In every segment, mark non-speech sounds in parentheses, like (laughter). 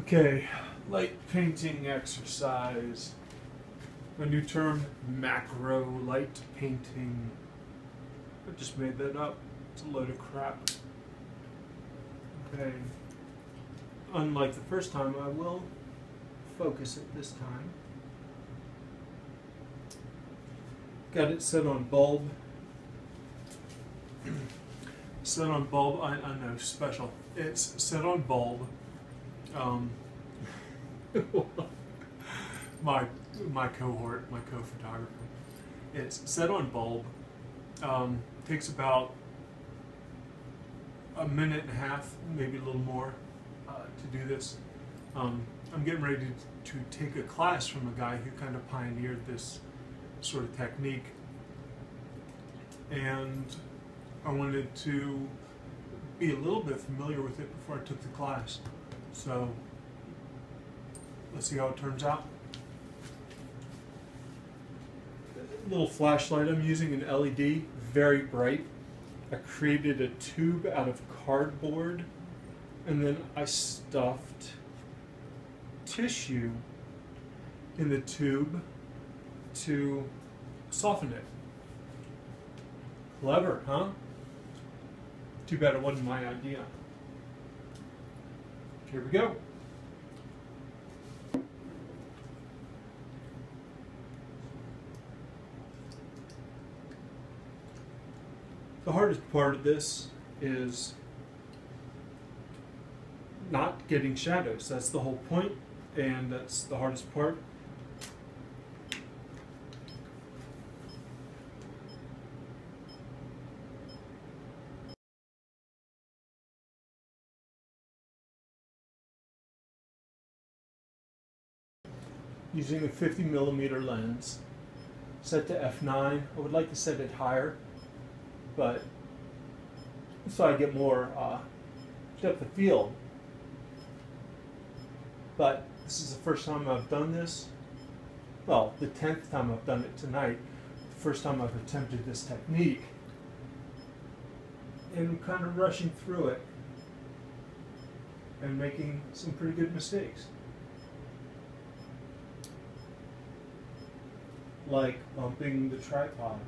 Okay, light painting exercise. A new term, macro light painting. I just made that up. It's a load of crap. Okay. Unlike the first time, I will focus it this time. Got it set on bulb. (clears throat) set on bulb, I, I know, special. It's set on bulb. Um, (laughs) my my cohort, my co-photographer. It's set on bulb. Um, takes about a minute and a half, maybe a little more, uh, to do this. Um, I'm getting ready to, to take a class from a guy who kind of pioneered this sort of technique, and I wanted to be a little bit familiar with it before I took the class. So let's see how it turns out. Little flashlight I'm using an LED, very bright. I created a tube out of cardboard and then I stuffed tissue in the tube to soften it. Clever, huh? Too bad it wasn't my idea. Here we go. The hardest part of this is not getting shadows. That's the whole point, and that's the hardest part. Using a 50 millimeter lens, set to f9. I would like to set it higher but so I get more uh, depth of field. But this is the first time I've done this. Well, the tenth time I've done it tonight. The first time I've attempted this technique. And I'm kind of rushing through it and making some pretty good mistakes. Like bumping the tripod.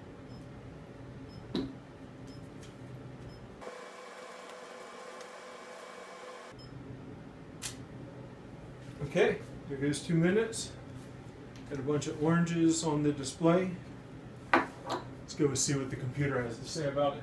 Okay, there goes two minutes. Got a bunch of oranges on the display. Let's go see what the computer has to say about it.